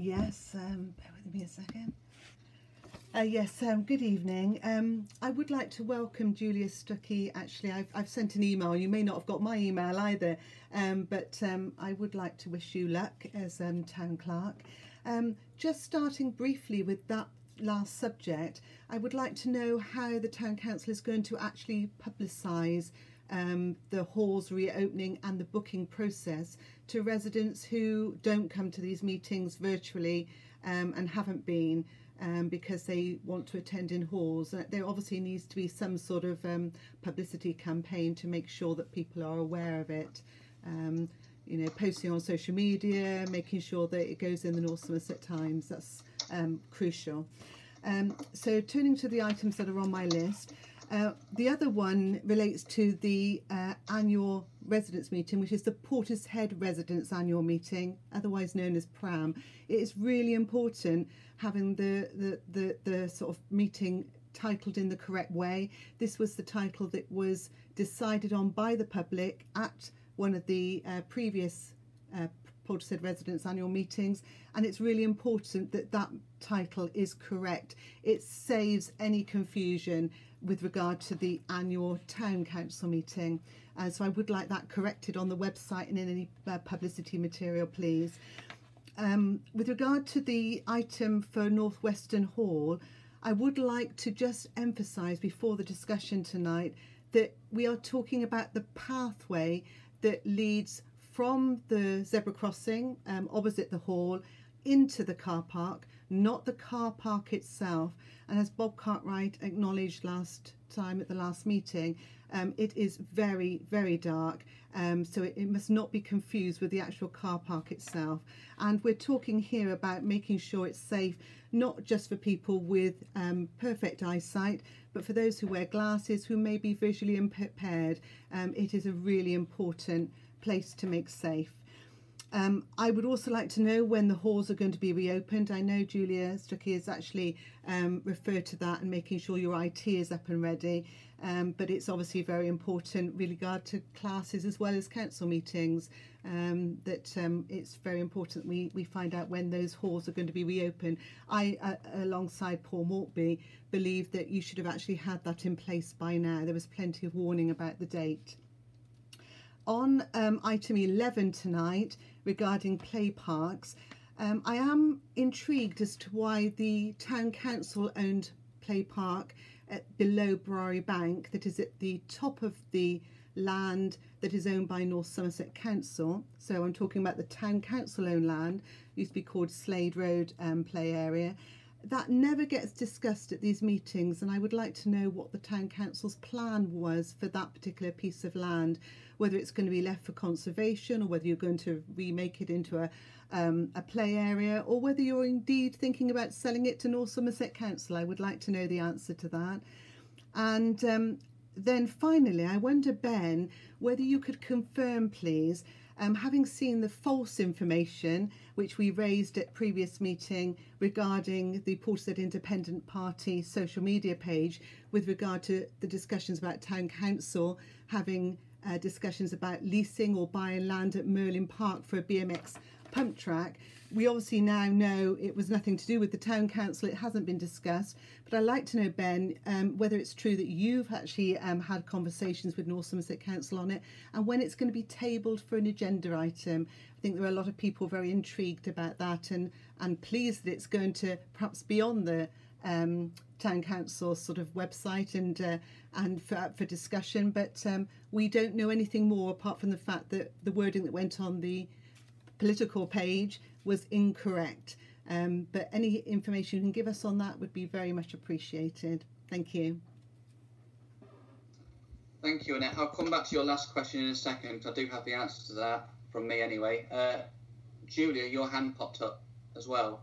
yes, um, bear with me a second. Uh, yes, um, good evening. Um, I would like to welcome Julia Stuckey. Actually, I've, I've sent an email. You may not have got my email either, um, but um, I would like to wish you luck as um, town clerk. Um, just starting briefly with that last subject, I would like to know how the town council is going to actually publicise um, the halls reopening and the booking process to residents who don't come to these meetings virtually um, and haven't been um, because they want to attend in halls. Uh, there obviously needs to be some sort of um, publicity campaign to make sure that people are aware of it. Um, you know, posting on social media, making sure that it goes in the North Somerset Times. That's um, crucial. Um, so turning to the items that are on my list, uh, the other one relates to the uh, annual residents meeting, which is the Portishead Residents Annual Meeting, otherwise known as PRAM. It is really important having the, the, the, the sort of meeting titled in the correct way. This was the title that was decided on by the public at one of the uh, previous uh, Portishead Residents annual meetings, and it's really important that that title is correct. It saves any confusion with regard to the annual town council meeting. Uh, so I would like that corrected on the website and in any uh, publicity material, please. Um, with regard to the item for Northwestern Hall, I would like to just emphasise before the discussion tonight that we are talking about the pathway that leads from the zebra crossing um, opposite the hall into the car park, not the car park itself. And as Bob Cartwright acknowledged last time at the last meeting, um, it is very, very dark. Um, so it, it, must not be confused with the actual car park itself. And we're talking here about making sure it's safe, not just for people with um, perfect eyesight, but for those who wear glasses, who may be visually impaired. Um, it is a really important place to make safe. Um, I would also like to know when the halls are going to be reopened. I know Julia Stuckey has actually um, referred to that and making sure your IT is up and ready. Um, but it's obviously very important with regard to classes as well as council meetings um, that um, it's very important we, we find out when those halls are going to be reopened. I, uh, alongside Paul Mortby, believe that you should have actually had that in place by now. There was plenty of warning about the date. On um, item 11 tonight, regarding play parks. Um, I am intrigued as to why the town council owned play park at, below Briery Bank, that is at the top of the land that is owned by North Somerset Council. So I'm talking about the town council owned land, used to be called Slade Road um, Play Area. That never gets discussed at these meetings, and I would like to know what the town council's plan was for that particular piece of land whether it's going to be left for conservation or whether you're going to remake it into a, um, a play area or whether you're indeed thinking about selling it to North Somerset Council. I would like to know the answer to that. And um, then finally, I wonder, Ben, whether you could confirm, please, um, having seen the false information which we raised at previous meeting regarding the Portishead Independent Party social media page with regard to the discussions about town council having uh, discussions about leasing or buying land at Merlin Park for a BMX pump track. We obviously now know it was nothing to do with the town council. It hasn't been discussed. But I'd like to know, Ben, um, whether it's true that you've actually um, had conversations with North Somerset Council on it and when it's going to be tabled for an agenda item. I think there are a lot of people very intrigued about that and, and pleased that it's going to perhaps be on the um, town council sort of website and uh, and for, for discussion but um, we don't know anything more apart from the fact that the wording that went on the political page was incorrect. Um, but any information you can give us on that would be very much appreciated. Thank you. Thank you Annette. I'll come back to your last question in a second. I do have the answer to that from me anyway. Uh, Julia your hand popped up as well